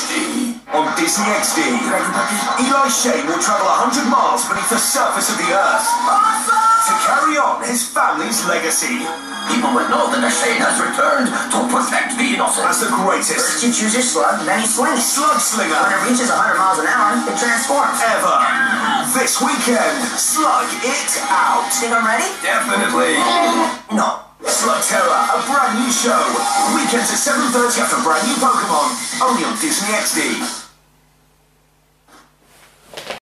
XD. On Disney XD, Eli Shane will travel 100 miles beneath the surface of the Earth to carry on his family's legacy People will know that the Shane has returned to protect the innocent. as the greatest First you choose your slug, then you swing slug slinger When it reaches 100 miles an hour, it transforms. ever. This weekend, slug it out. Think I'm ready? Definitely. A brand new show. Weekends at 7.30 after brand new Pokemon. Only on Disney XD.